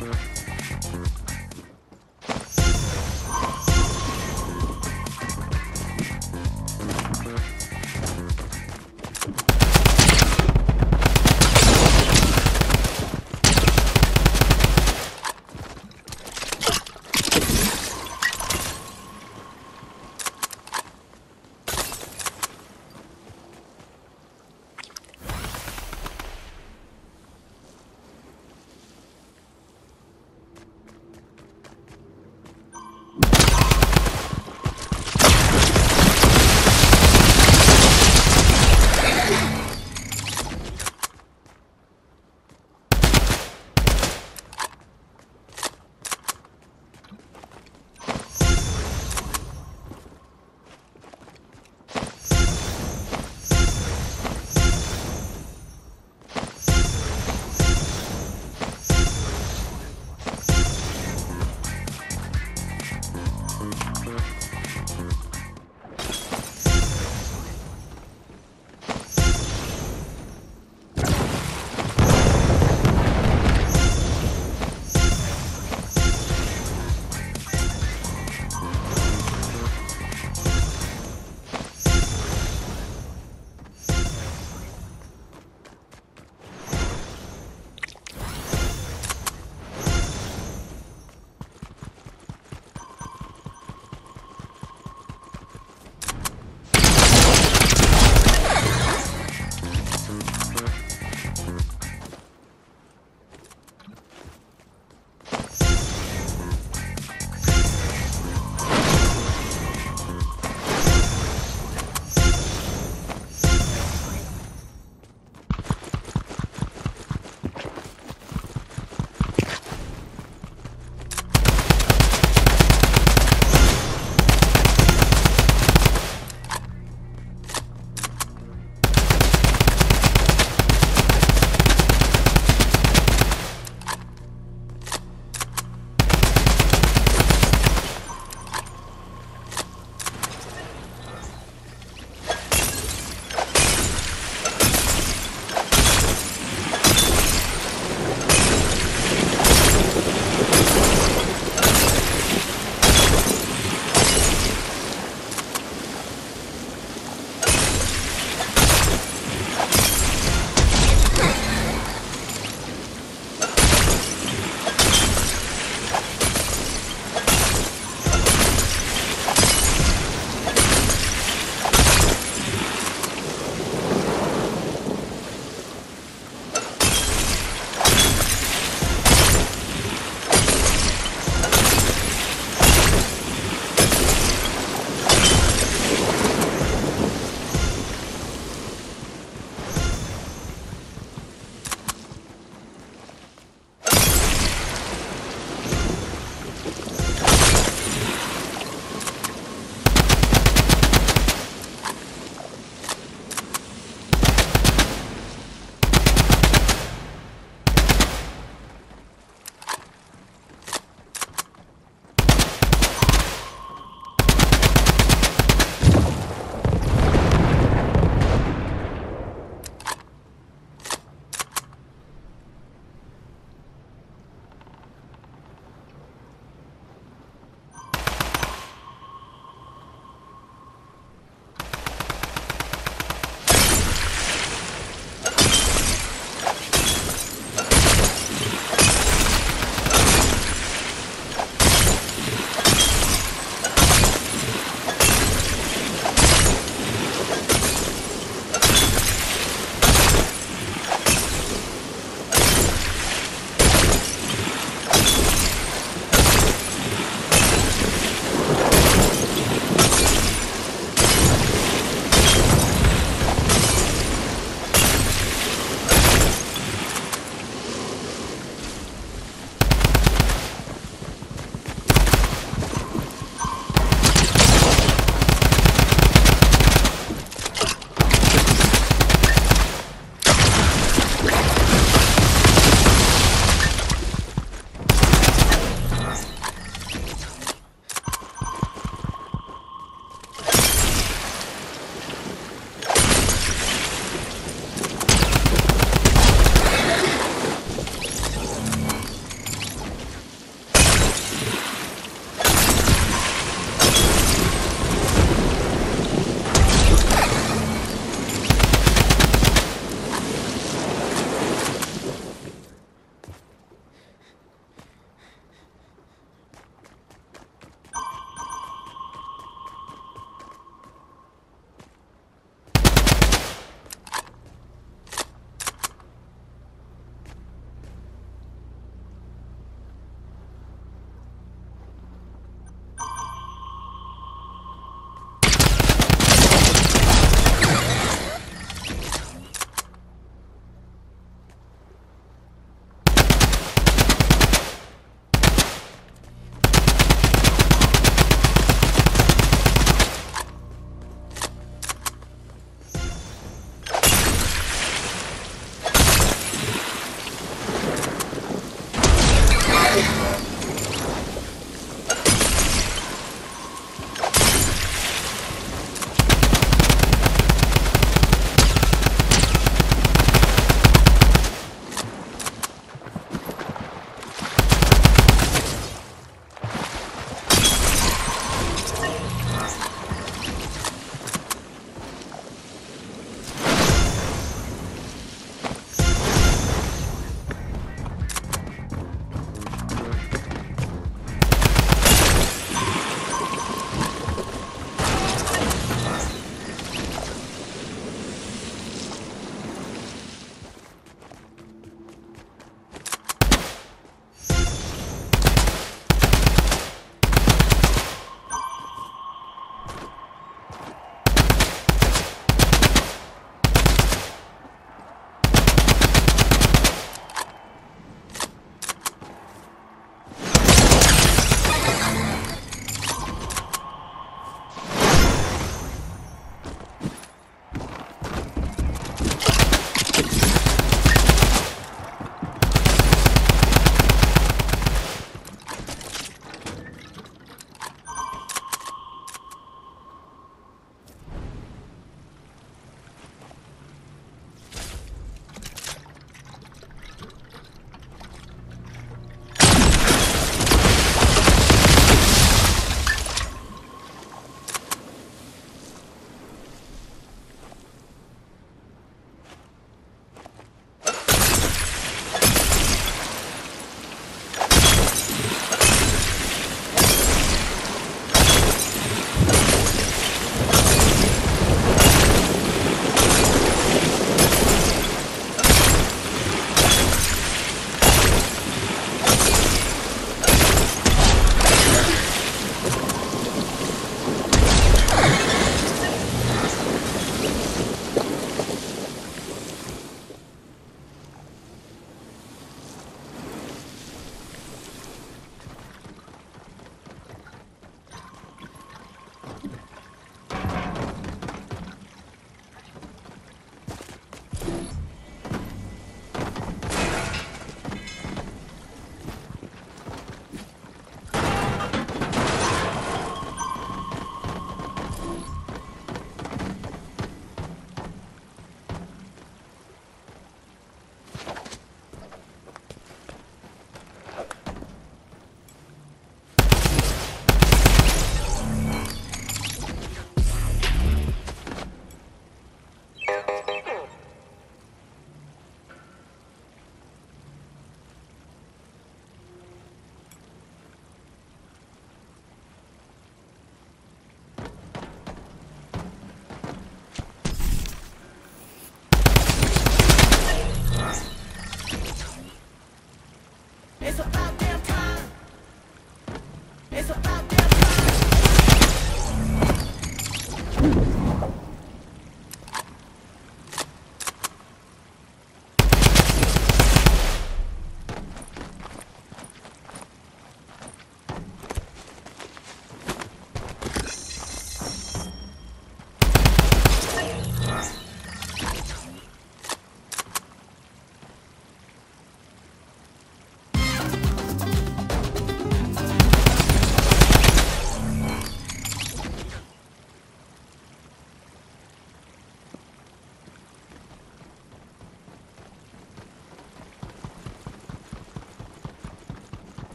Thank you.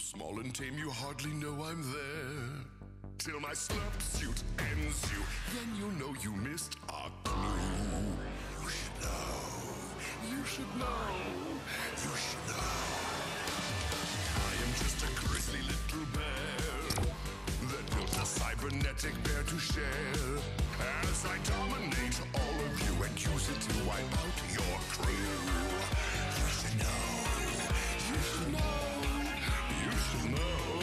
small and tame you hardly know I'm there. Till my slurp suit ends you, then you know you missed a clue. You should know. You should know. You should know. I am just a grizzly little bear that built a cybernetic bear to share. As I dominate all of you and use it to wipe out your crew. You should know. You should know. No.